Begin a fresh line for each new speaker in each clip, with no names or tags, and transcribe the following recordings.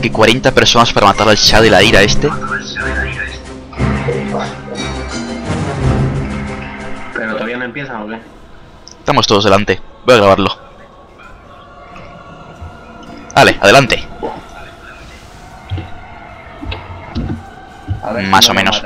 que 40 personas para matar al Shah de la ira este.
Pero todavía no empieza, ¿o qué?
Estamos todos delante. Voy a grabarlo. Vale, adelante.
A ver
Más o menos.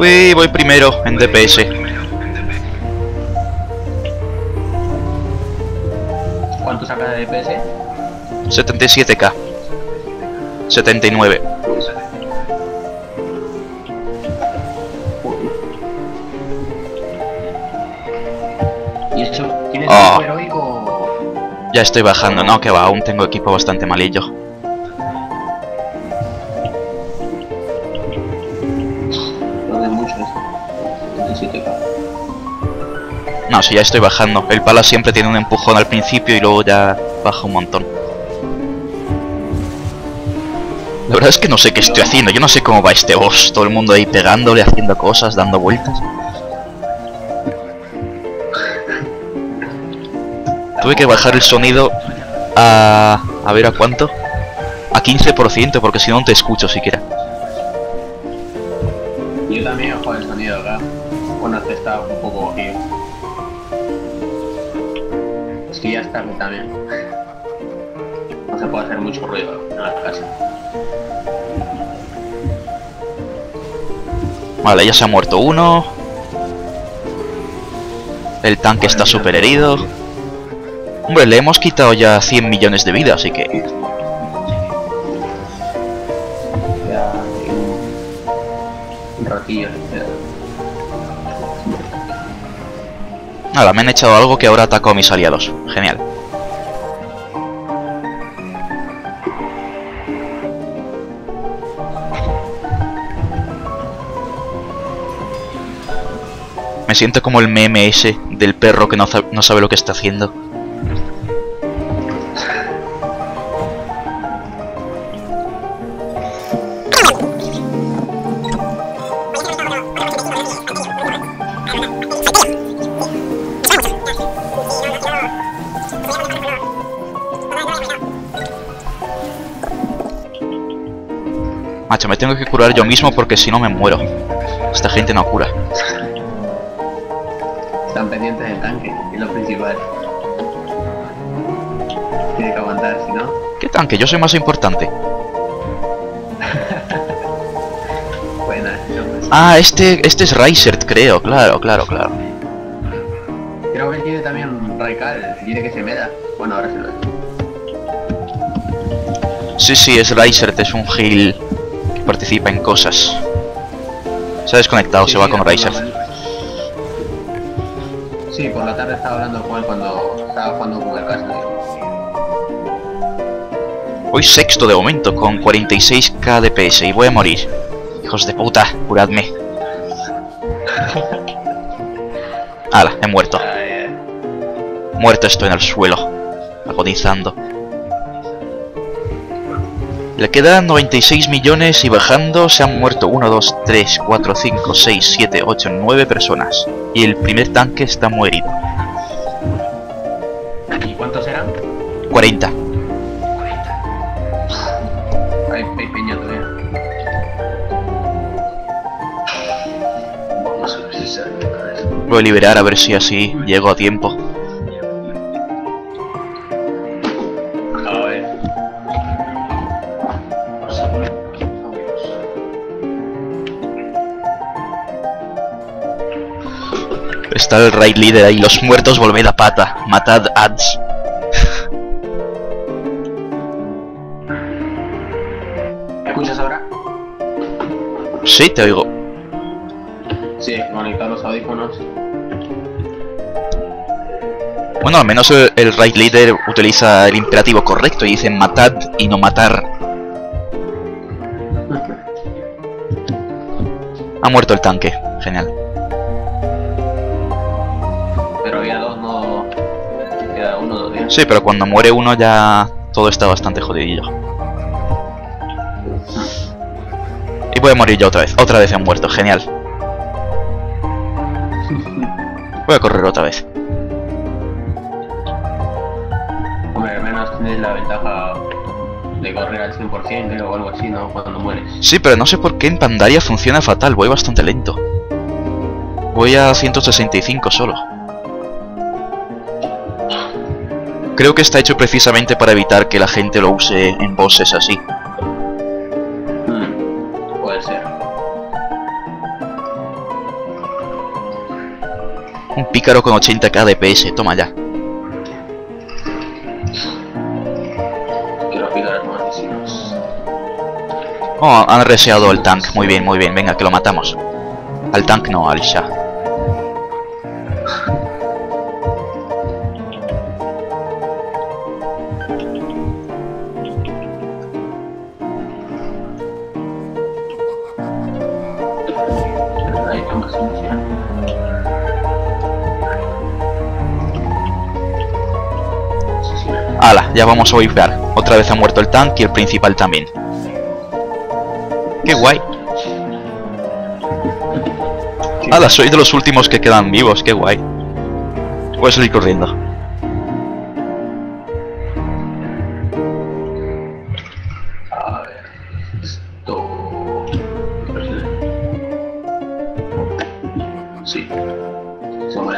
Uy, voy primero en DPS.
¿Cuánto saca de DPS?
77k. 79.
¿Y eso tienes
Ah.
equipo heroico?
Ya estoy bajando, no, que va, aún tengo equipo bastante malillo.
No,
si ya estoy bajando. El pala siempre tiene un empujón al principio y luego ya baja un montón. La verdad es que no sé qué estoy haciendo, yo no sé cómo va este boss. Todo el mundo ahí pegándole, haciendo cosas, dando vueltas. Tuve que bajar el sonido a... a ver a cuánto. A 15% porque si no no te escucho siquiera.
Yo también ojo el sonido. Bueno, este está un poco. Es también. No se puede hacer mucho ruido en la casa.
Vale, ya se ha muerto uno. El tanque está súper herido. Hombre, le hemos quitado ya 100 millones de vida, así que...
Ya un ratillo.
Nada, me han echado algo que ahora ataco a mis aliados. Genial. Me siento como el meme ese del perro que no, no sabe lo que está haciendo. Macho, me tengo que curar yo mismo porque si no me muero. Esta gente no cura.
Están pendientes del tanque, es lo principal. Tiene que aguantar, si no.
¿Qué tanque? Yo soy más importante.
Buena, yo pues.
Ah, este, este es Rysert, creo. Claro, claro, claro.
Creo que él tiene también un Raikal, tiene que se me da. Bueno, ahora se lo
Sí, sí, es Rysert, es un heal que participa en cosas. Se ha desconectado,
Sí,
se va
sí,
con
ma- Sí, por la tarde estaba hablando con él cuando estaba jugando el caso.
Voy sexto de momento, con 46k de PS y voy a morir. Hijos de puta, curadme. Hala, he muerto. Muerto estoy en el suelo, agonizando. Le quedan 96 millones y bajando se han muerto 1, 2, 3, 4, 5, 6, 7, 8, 9 personas. Y el primer tanque está muy herido.
¿Y cuántos eran?
40.
Hay, hay peña todavía.
Voy a liberar a ver si así llego a tiempo. Está el raid leader ahí, los muertos volved a pata, matad ads.
¿Me escuchas ahora?
Sí, te oigo.
Sí, conectar los audífonos.
Bueno, al menos el, el raid leader utiliza el imperativo correcto y dice matad y no matar. Ha muerto el tanque. Genial. Sí, pero cuando muere uno ya todo está bastante jodidillo. Y voy a morir yo otra vez. Otra vez he muerto. Genial. Voy a correr otra vez.
Hombre, al menos tienes la ventaja de correr al 100% creo, o algo así, ¿no? Cuando mueres.
Sí, pero no sé por qué en Pandaria funciona fatal. Voy bastante lento. Voy a 165 solo. Creo que está hecho precisamente para evitar que la gente lo use en bosses así.
Hmm, Puede ser.
Un pícaro con 80k de PS, toma ya.
Quiero picar a los asesinos.
Oh, han reseado el tank. Muy bien, muy bien. Venga, que lo matamos. Al tank no, al Shah. Ya vamos a wipear. Otra vez ha muerto el tank y el principal también. Qué guay. Ala, soy de los últimos que quedan vivos, qué guay. Voy a salir corriendo.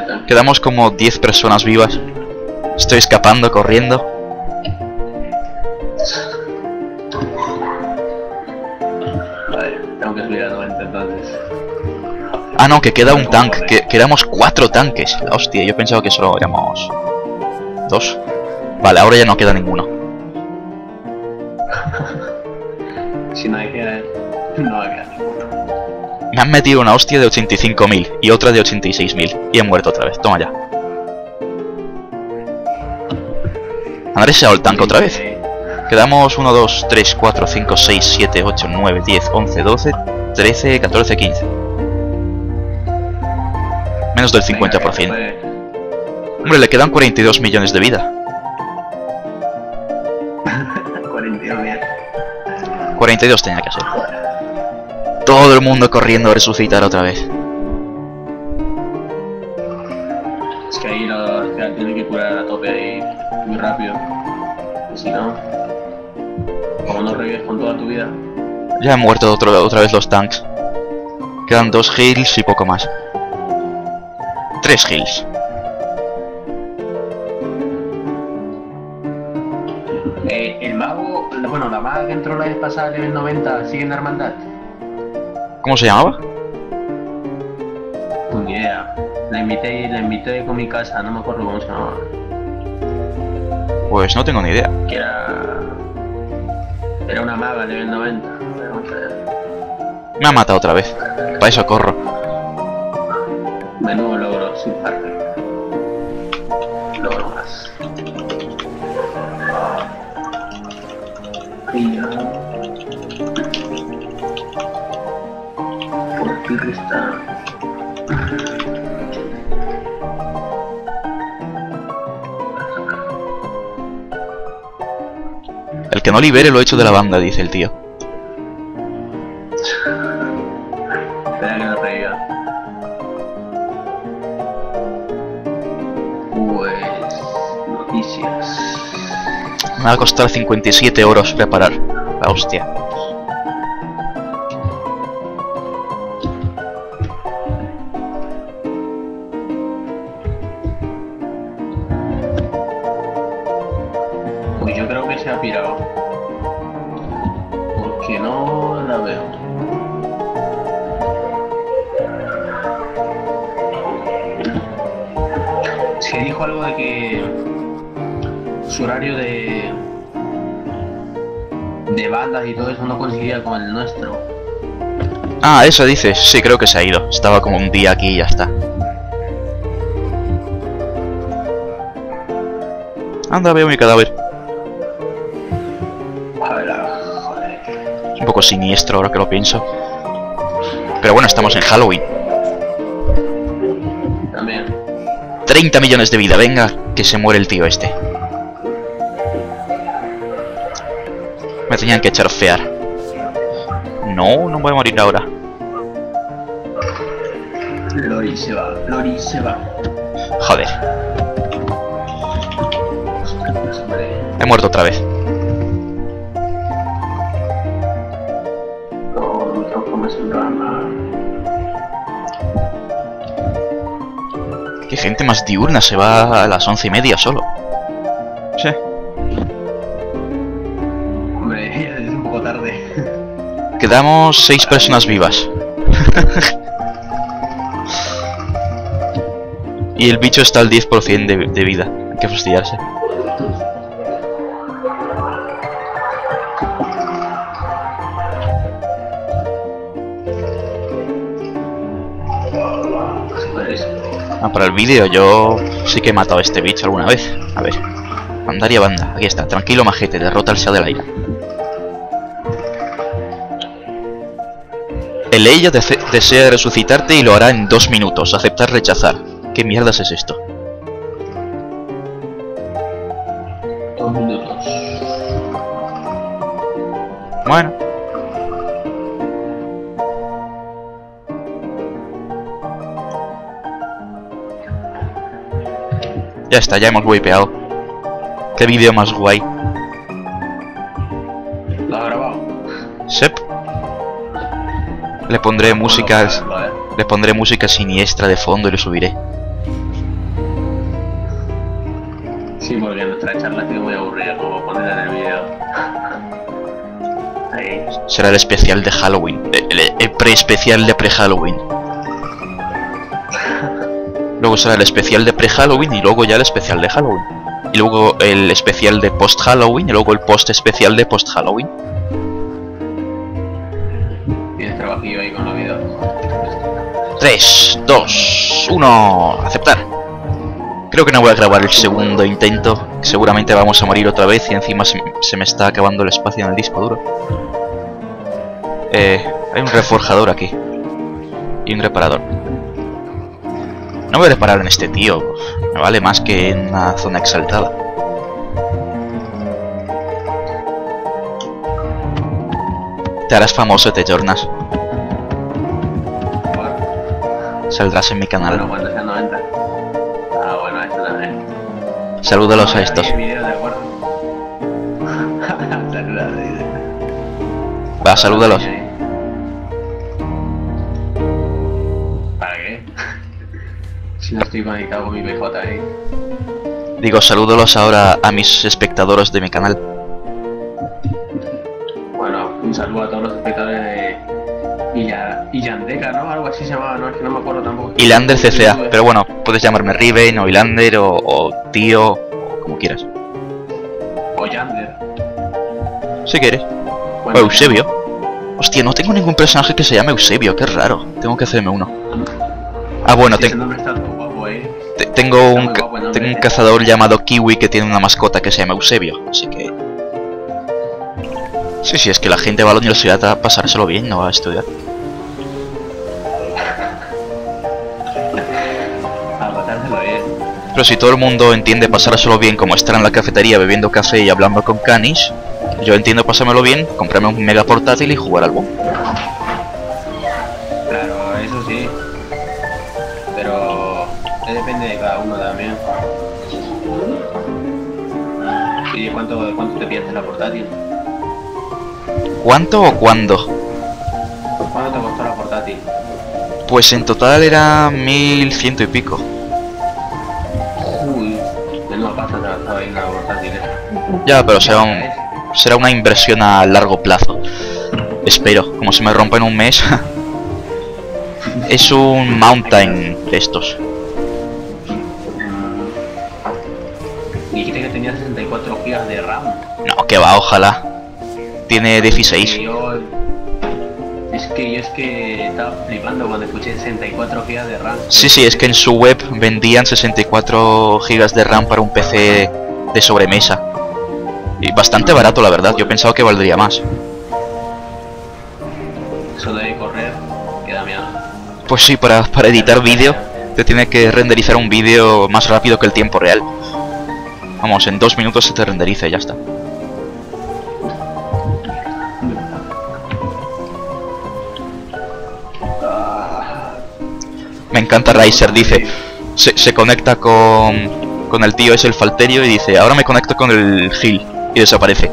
Tanque.
Quedamos como 10 personas vivas. Estoy escapando, corriendo. Ah, no, que queda un tank. Que, quedamos cuatro tanques. La hostia, yo pensaba que solo éramos dos. Vale, ahora ya no queda ninguno.
Si no hay que. No quedar ninguno.
Me han metido una hostia de 85.000 y otra de 86.000. Y he muerto otra vez. Toma ya. ¿Han reseado el tank otra vez? Quedamos 1, 2, 3, 4, 5, 6, 7, 8, 9, 10, 11, 12, 13, 14, 15. Menos del
venga, que
50%.
puede-
Hombre, le quedan 42 millones de vida.
42 días.
42 tenía que ser. Todo el mundo corriendo a resucitar otra vez.
Es que ahí lo, que tiene que curar a tope ahí muy rápido. Y si no, como no revives con toda tu vida,
Ya han muerto otro- otra vez los tanks. Quedan dos heals y poco más. Tres heals.
Eh, el mago, bueno, la maga que entró la vez pasada a nivel 90 sigue en la hermandad.
¿Cómo se llamaba?
Ni idea. La invité, la invité con mi casa, no me acuerdo cómo se llamaba.
Pues no tengo ni idea.
Que era. Era una maga nivel 90. Vamos a ver.
Me ha matado otra vez. Para eso corro.
Menudo sin más. Y ya. Por aquí está.
El que no libere lo hecho de la banda, dice el tío. Me va a costar 57 euros reparar. La hostia.
Pues yo creo que se ha pirado. Porque no la veo. Se dijo algo de que su horario de de bandas y todo eso no coincidía con el nuestro.
Ah, eso dices. Sí, creo que se ha ido. Estaba como un día aquí y ya está. Anda, veo mi cadáver.
A ver, joder.
Es un poco siniestro ahora que lo pienso. Pero bueno, estamos en Halloween.
También.
30 millones de vida, venga, que se muere el tío este. Me tenían que echar fear. No, no voy a morir ahora.
Lori se va, Lori se va.
Joder, he muerto otra vez. Qué gente más diurna se va a las once y media solo. Quedamos seis personas vivas. y el bicho está al 10% de, de vida. Hay que fastidiarse. Ah, para el vídeo yo sí que he matado a este bicho alguna vez. A ver. Andaria banda. Aquí está. Tranquilo majete. Derrota al Sea del Aire. El ella dese- desea resucitarte y lo hará en dos minutos. Aceptar, rechazar. ¿Qué mierdas es esto?
dos minutos.
Bueno. Ya está, ya hemos wipeado. Qué vídeo más guay. Le pondré música,
Bueno, pues, ¿eh?
le pondré música siniestra de fondo y lo subiré.
Sí, porque nuestra charla ha sido muy aburrida como ponerla en el vídeo. Ahí.
Será el especial de Halloween. El, el- el pre-especial de pre-Halloween. Luego será el especial de pre-Halloween y luego ya el especial de Halloween. Y luego el especial de post-Halloween y luego el post-especial de post-Halloween. 3, 2, 1, aceptar. Creo que no voy a grabar el segundo intento. Seguramente vamos a morir otra vez y encima se, me está acabando el espacio en el disco duro. Eh, hay un reforjador aquí. Y un reparador. No voy a reparar en este tío. Me vale más que en una zona exaltada. Te harás famoso, te jornas. Saldrás en mi
bueno,
canal.
cuando sea 90. Ah, bueno, eso también.
Salúdalos a estos. Va, salúdalos.
¿Para qué? Si no estoy conectado con mi PJ ahí.
Digo, salúdalos ahora a mis espectadores de mi canal.
Bueno, un saludo a todos los espectadores Illandeca, ¿no? Algo así se llamaba, no es que no me acuerdo tampoco.
Ilander CCA, pero bueno, puedes llamarme Riven o Ilander o, o tío o como quieras.
O Yander.
Si quieres. O Eusebio. Hostia, no tengo ningún personaje que se llame Eusebio, qué raro. Tengo que hacerme uno. Ah, bueno,
eh.
te- tengo,
Está
un,
guapo
tengo un cazador llamado Kiwi que tiene una mascota que se llama Eusebio, así que... Sí, sí, es que la gente va a la universidad a pasárselo bien, no a estudiar. Pero si todo el mundo entiende pasárselo bien como estar en la cafetería bebiendo café y hablando con canis, yo entiendo pasármelo bien, comprarme un mega portátil y jugar al WoW.
Claro, eso sí. Pero depende de cada uno también. ¿Y cuánto, cuánto te pillaste la portátil?
¿Cuánto o cuándo?
¿Cuánto te costó la portátil?
Pues en total era mil ciento y pico. Ya, pero será, un- será una inversión a largo plazo. Espero, como se me rompa en un mes. es un mountain de estos.
Dijiste que tenía 64 GB de RAM.
No, que va, ojalá. Tiene 16.
Y yo... Es que yo es que estaba flipando cuando escuché 64 GB de RAM.
Sí, sí, es que en su web vendían 64 gigas de RAM para un PC de sobremesa. Y bastante barato, la verdad. Yo pensaba que valdría más.
Eso debe correr Que da miedo.
Pues sí, para, para editar vídeo te tiene que renderizar un vídeo más rápido que el tiempo real. Vamos, en dos minutos se te renderiza y ya está. Me encanta Riser, dice. Se, se conecta con, con el tío, es el falterio, y dice, ahora me conecto con el Gil. Y desaparece.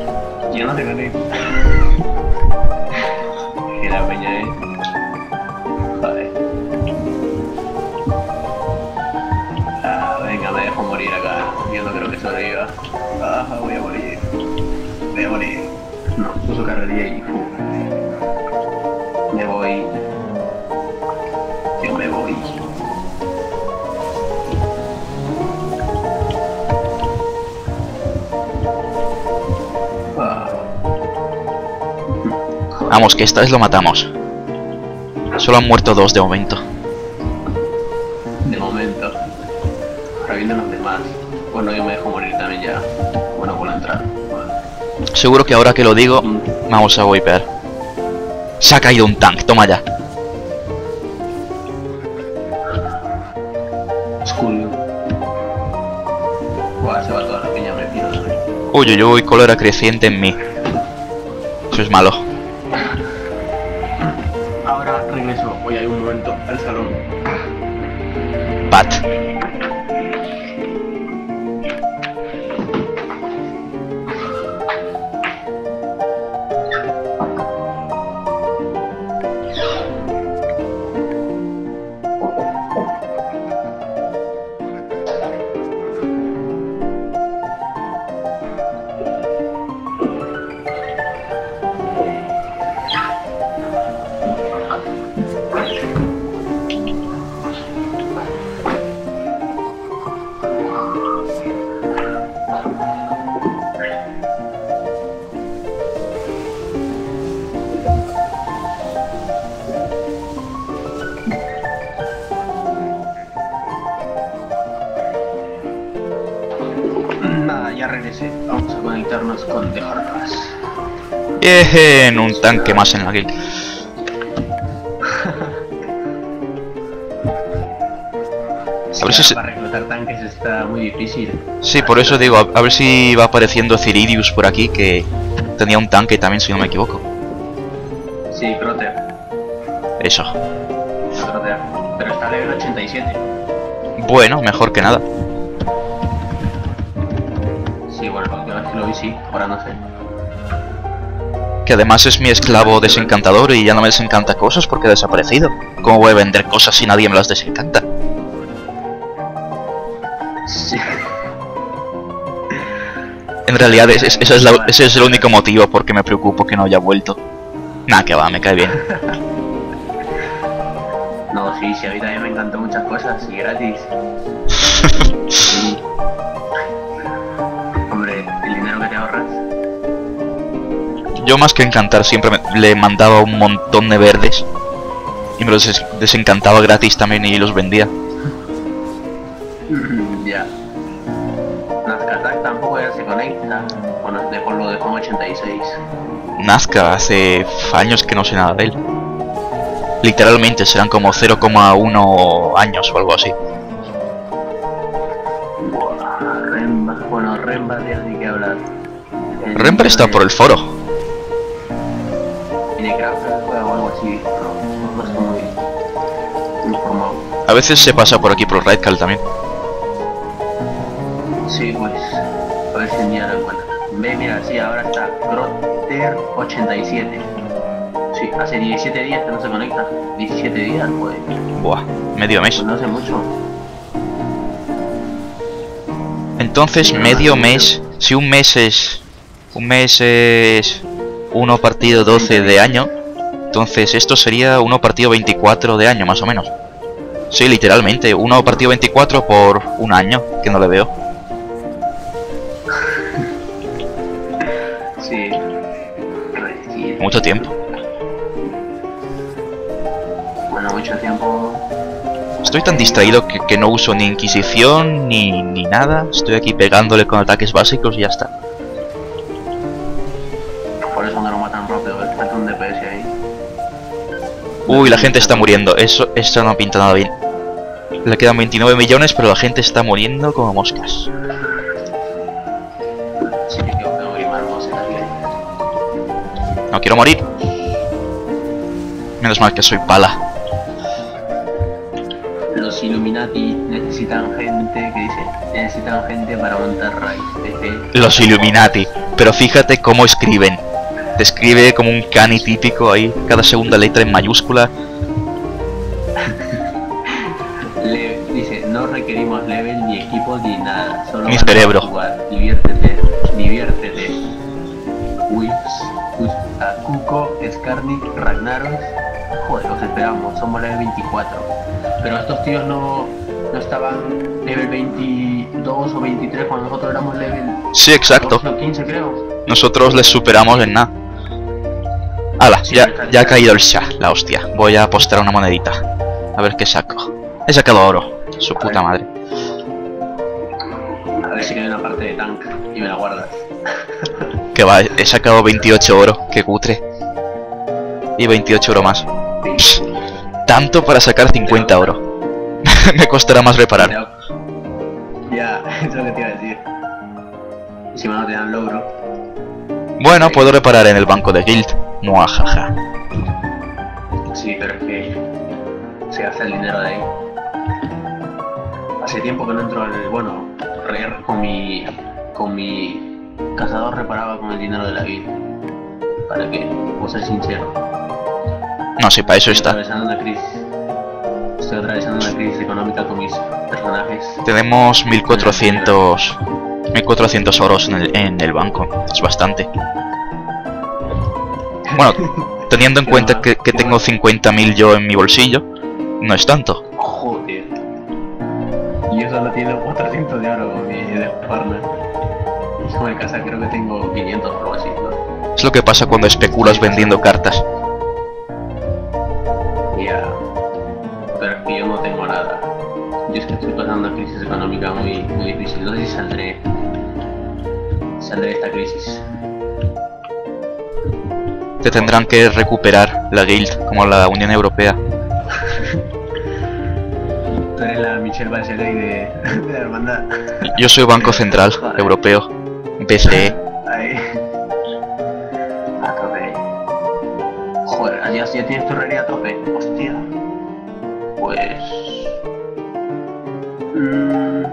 Vamos, que esta vez lo matamos. Solo han muerto dos de momento.
De momento. Ahora vienen los demás. Bueno, yo me dejo morir también ya. Bueno, por la entrada.
Seguro que ahora que lo digo,
Mm,
vamos a wipear. Se ha caído un tank, toma ya.
Buah, se va toda la peña metida.
Uy, uy, uy, cólera creciente en mí. Eso es malo.
Nada, ya regresé. Vamos a conectarnos con The Horrors.
Bien, un tanque más en la guild. A ver si se-
Para reclutar tanques está muy difícil.
Sí, por eso digo, a, a ver si va apareciendo Ciridius por aquí, que tenía un tanque también, si no me equivoco.
Sí, Croter.
Eso.
Croter. Pero está level 87.
Bueno, mejor que nada.
Vi sí, ahora no sé.
Que además es mi esclavo desencantador y ya no me desencanta cosas porque ha desaparecido. ¿Cómo voy a vender cosas si nadie me las desencanta?
Sí.
En realidad es- es- esa es la- ese es el único motivo por que me preocupo que no haya vuelto. Nah, que va, me cae bien.
No, sí, sí, a mí también me encantó muchas cosas y gratis.
Yo más que encantar siempre me- le mandaba un montón de verdes. Y me los des- desencantaba gratis también y los vendía.
ya. Nazca tampoco ya se conecta. Bueno, lo dejó en 86.
Nazca hace años que no sé nada de él. Literalmente serán como 0,1 años o algo así.
Remba. Bueno, Remba ya ni que hablar. El
Remper está por el foro.
Minecraft juega o algo así. No, no estoy muy informado.
A veces se pasa por aquí por Redcal también.
Sí, pues. A ver si día lo encuentro. Ve, mira, sí, ahora está Grotter 87. Sí, hace 17 días que no se conecta. 17 días, pues.
Buah, medio mes.
Pues no hace mucho.
Entonces, medio mes. Si un mes es. Un mes es. 1 partido 12 de año. Entonces, esto sería 1 partido 24 de año, más o menos. Sí, literalmente. 1 partido 24 por un año, que no le veo.
Sí.
Mucho tiempo.
Bueno, mucho tiempo.
Estoy tan distraído que, que no uso ni Inquisición ni, ni nada. Estoy aquí pegándole con ataques básicos y ya está. Uy, la gente está muriendo. Eso, esto no pinta nada bien. Le quedan 29 millones, pero la gente está muriendo como moscas. No quiero morir. Menos mal que soy pala.
Los Illuminati necesitan gente, que dice? Necesitan gente para montar. Desde...
Los Illuminati. Pero fíjate cómo escriben. Te escribe como un cani típico ahí, cada segunda letra en mayúscula.
Le- dice, no requerimos level ni equipo ni nada. Solo de
cerebro.
jugar. Diviértete, diviértete. A Kuko, Skarnik, Ragnaros. Joder, los esperamos, somos level 24. Pero estos tíos no, no estaban level 22 o 23 cuando nosotros éramos level
Sí, exacto.
12 o 15 creo.
Nosotros les superamos en nada. Hala, ya, ya ha caído el Shah, la hostia. Voy a apostar una monedita. A ver qué saco. He sacado oro. Su puta madre.
A ver si queda una parte de tank y me la guardas.
Que va, he sacado 28 oro. Qué cutre. Y 28 oro más. Tanto para sacar 50 oro. Me costará más reparar.
Ya, eso es lo que te iba a decir. Encima no te dan logro.
Bueno, puedo reparar en el banco de guild. Muajaja.
Sí, pero es que se gasta el dinero de ahí. Hace tiempo que no entro al. Bueno, re- con mi. con mi cazador reparaba con el dinero de la vida. ¿Para qué? Voy a ser sincero.
No, sí, para eso
Estoy
está.
atravesando una crisis. Estoy atravesando una crisis económica con mis personajes.
Tenemos 1400... 1400 oros en el, en el banco. Es bastante. Bueno, teniendo en cuenta que, que tengo 50.000 yo en mi bolsillo, no es tanto.
Joder. Y yo solo tengo 400 de oro con mi de partner. Yo en casa creo que tengo 500 o algo así, ¿no?
Es lo que pasa cuando especulas vendiendo cartas.
Ya. Pero es que yo no tengo nada. Yo es que estoy pasando una crisis económica muy, muy difícil. No sé si saldré. Saldré de esta crisis.
Te tendrán que recuperar la guild, como la Unión Europea.
Tú eres la Michelle Bachelet de, de la hermandad.
Yo soy Banco Central Europeo, BCE.
Ahí. A tope. Joder, ya, ya tienes tu herrería a tope. Hostia. Pues. Mm...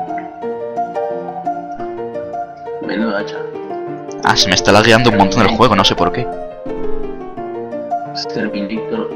Menudo hacha.
Ah, se me está lagueando un montón el juego, no sé por qué.
Terminator